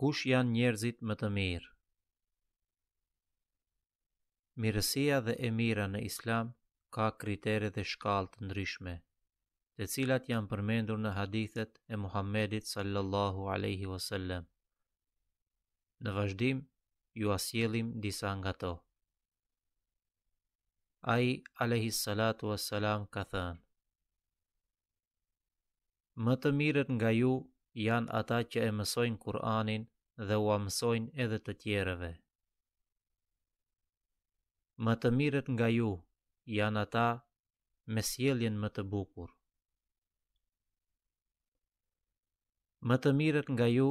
Kush janë njerëzit më të mirë? Mirësia dhe e mira në islam ka kritere dhe shkallë të ndryshme, të cilat janë përmendur në hadithet e Muhammedit sallallahu aleyhi vësallem. Në vazhdim, jua sjellim disa nga to. Ai alayhi salatu wassalam ka thënë: Më të mirët nga ju janë ata që e mësojnë Kur'anin dhe ua mësojnë edhe të tjerëve. Më të mirët nga ju janë ata me sjelljen më të bukur. Më të mirët nga ju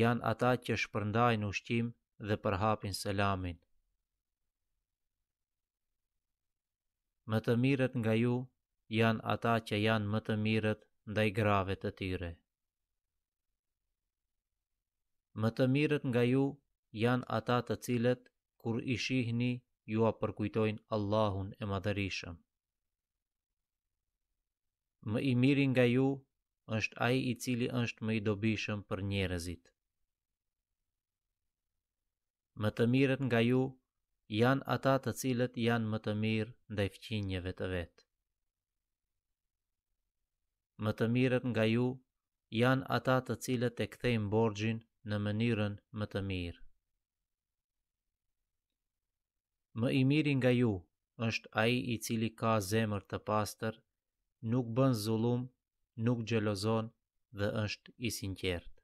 janë ata që shpërndajnë ushqim dhe përhapin selamin. Më të mirët nga ju janë ata që janë më të mirët ndaj grave të tyre. Më të mirët nga ju janë ata të cilët kur i shihni jua përkujtojnë Allahun e madhërishëm. Më i miri nga ju është ai i cili është më i dobishëm për njerëzit. Më të mirët nga ju janë ata të cilët janë më të mirë ndaj fqinjëve të vet. Më të mirët nga ju janë ata të cilët e kthejnë borxhin në mënyrën më të mirë. Më i miri nga ju është ai i cili ka zemër të pastër, nuk bën zullum, nuk xhelozon dhe është i sinqertë.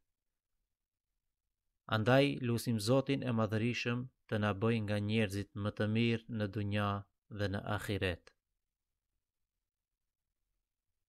Andaj lusim Zotin e Madhërishëm të na bëjë nga njerëzit më të mirë në dunja dhe në ahiret.